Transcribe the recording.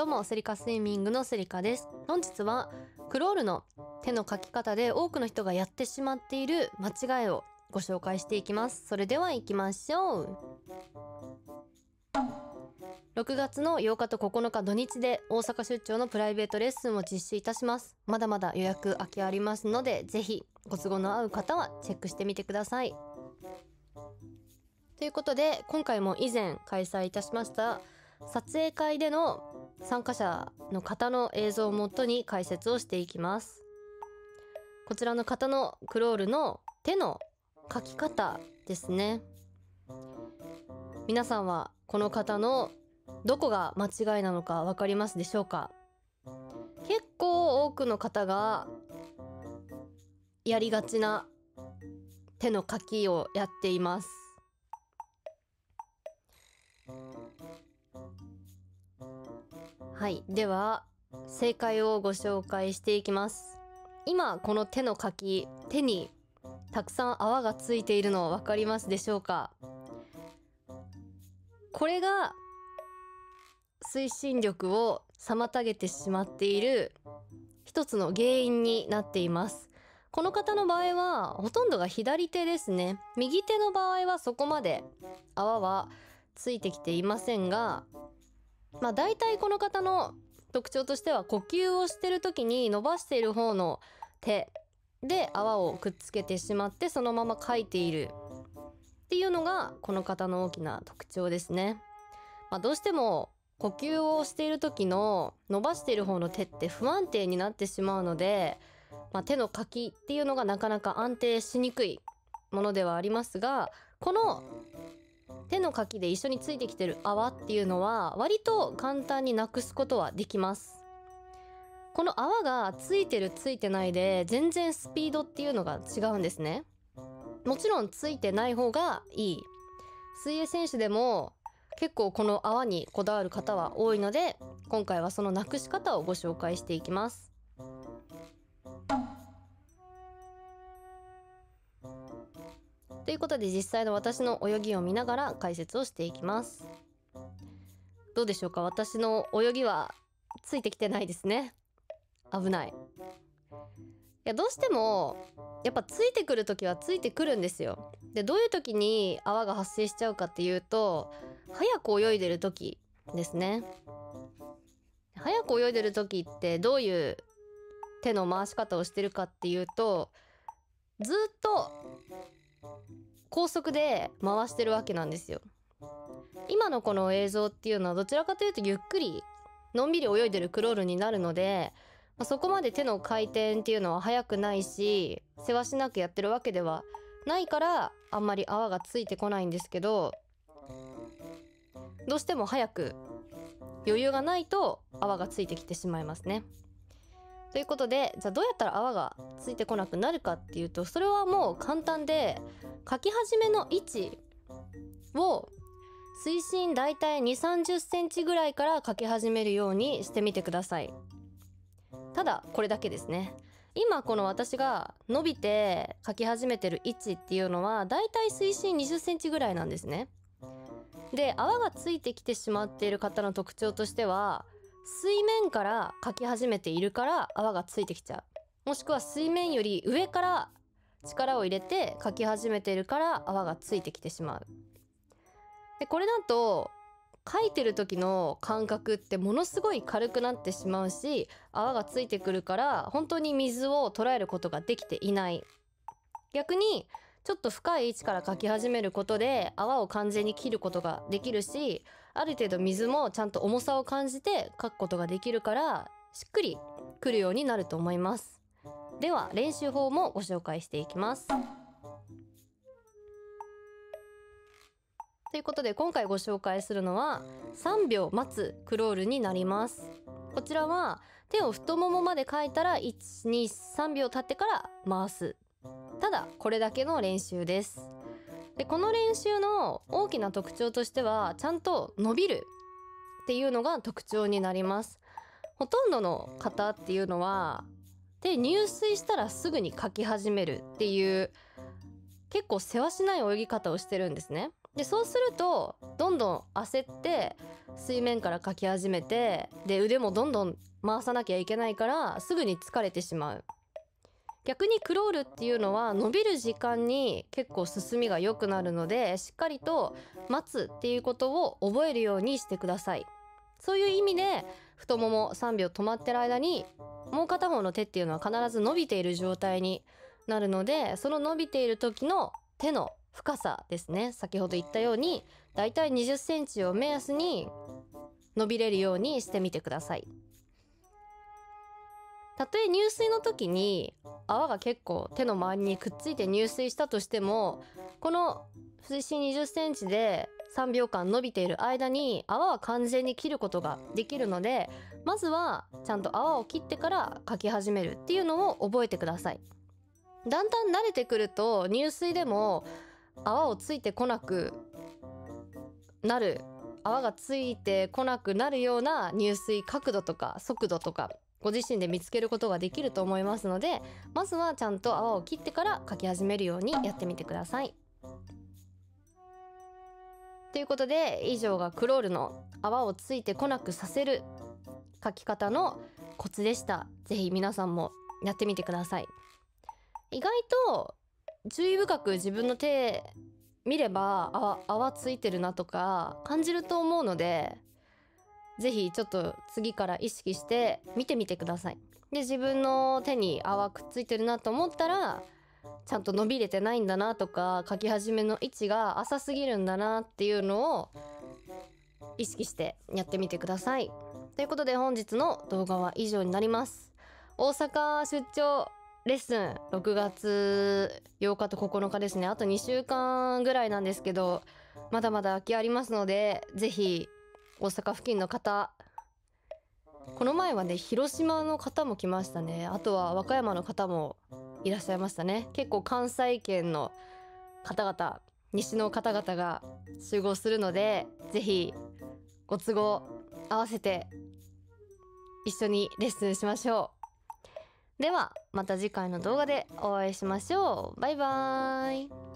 どうも、セリカスイミングのセリカです。本日は、クロールの手の書き方で多くの人がやってしまっている間違いをご紹介していきます。それでは行きましょう。6月の8日と9日土日で大阪出張のプライベートレッスンを実施いたします。まだまだ予約空きありますので、ぜひご都合の合う方はチェックしてみてください。ということで、今回も以前開催いたしました撮影会での参加者の方の映像をもとに解説をしていきます。こちらの方のクロールの手の描き方ですね。皆さんはこの方のどこが間違いなのかわかりますでしょうか？結構多くの方がやりがちな手の描きをやっています。はい。では、正解をご紹介していきます。今、この手の書き、手にたくさん泡がついているのわかりますでしょうか？これが推進力を妨げてしまっている一つの原因になっています。この方の場合はほとんどが左手ですね。右手の場合はそこまで泡はついてきていませんが、まあ大体この方の特徴としては呼吸をしてる時に伸ばしている方の手で泡をくっつけてしまってそのまま書いているっていうのがこの方の大きな特徴ですね。まあどうしても呼吸をしている時の伸ばしている方の手って不安定になってしまうので、まあ、手の書きっていうのがなかなか安定しにくいものではありますが、この手の書きで一緒についてきてる泡っていうのは割と簡単になくすことはできます。この泡がついてるついてないで全然スピードっていうのが違うんですね。もちろんついてない方がいい。水泳選手でも結構この泡にこだわる方は多いので今回はそのなくし方をご紹介していきます。ということで実際の私の泳ぎを見ながら解説をしていきます。どうでしょうか？私の泳ぎはついてきてないですね。危ない。いや、どうしても、やっぱついてくるときはついてくるんですよ。で、どういう時に泡が発生しちゃうかっていうと、早く泳いでる時ですね。早く泳いでる時ってどういう手の回し方をしてるかっていうと、ずっと高速で回してるわけなんですよ。今のこの映像っていうのはどちらかというとゆっくりのんびり泳いでるクロールになるので、まあ、そこまで手の回転っていうのは速くないし、せわしなくやってるわけではないから、あんまり泡がついてこないんですけど、どうしても早く余裕がないと泡がついてきてしまいますね。ということで、じゃあどうやったら泡がついてこなくなるかっていうと、それはもう簡単で、書き始めの位置を水深だいたい2、30センチぐらいから書き始めるようにしてみてください。ただ、これだけですね。今この私が伸びて書き始めてる位置っていうのはだいたい水深20センチぐらいなんですね。で、泡がついてきてしまっている方の特徴としては、水面から書き始めているから泡がついてきちゃう。もしくは水面より上から力を入れて書き始めているから泡がついてきてしまう。で、これだと書いてる時の感覚ってものすごい軽くなってしまうし泡がついてくるから本当に水を捉えることができていない逆にちょっと深い位置から書き始めることで泡を完全に切ることができるしある程度水もちゃんと重さを感じて書くことができるからしっくりくるようになると思いますでは練習法もご紹介していきますということで今回ご紹介するのは3秒待つクロールになります。こちらは手を太ももまで書いたら1、2、3秒経ってから回す。ただこれだけの練習です。で、この練習の大きな特徴としてはちゃんと伸びるっていうのが特徴になります。ほとんどの方っていうのはで入水したらすぐに書き始めるっていう結構せわしない泳ぎ方をしてるんですね。でそうするとどんどん焦って水面から描き始めてで腕もどんどん回さなきゃいけないからすぐに疲れてしまう逆にクロールっていうのは伸びる時間に結構進みが良くなるのでしっかりと待つっていうことを覚えるようにしてくださいそういう意味で太もも3秒止まってる間にもう片方の手っていうのは必ず伸びている状態になるのでその伸びている時の手の深さですね。先ほど言ったようにだいたい20センチを目安に伸びれるようにしてみてください。たとえ入水の時に泡が結構手の周りにくっついて入水したとしてもこの水深20センチで3秒間伸びている間に泡は完全に切ることができるのでまずはちゃんと泡を切ってからかき始めるっていうのを覚えてくださいだんだん慣れてくると入水でも泡をついてこなくなる泡がついてこなくなるような入水角度とか速度とかご自身で見つけることができると思いますのでまずはちゃんと泡を切ってから描き始めるようにやってみてください。ということで以上がクロールの泡をついてこなくさせる描き方のコツでした。是非皆さんもやってみてください。意外と注意深く自分の手見れば泡泡ついてるなとか感じると思うのでぜひちょっと次から意識して見てみてください。で自分の手に泡くっついてるなと思ったらちゃんと伸びれてないんだなとか書き始めの位置が浅すぎるんだなっていうのを意識してやってみてください。ということで本日の動画は以上になります。大阪出張レッスン6月8日と9日ですねあと2週間ぐらいなんですけどまだまだ空きありますので是非大阪付近の方この前はね広島の方も来ましたねあとは和歌山の方もいらっしゃいましたね。結構関西圏の方々西の方々が集合するので是非ご都合合わせて一緒にレッスンしましょう。ではまた次回の動画でお会いしましょう。バイバーイ。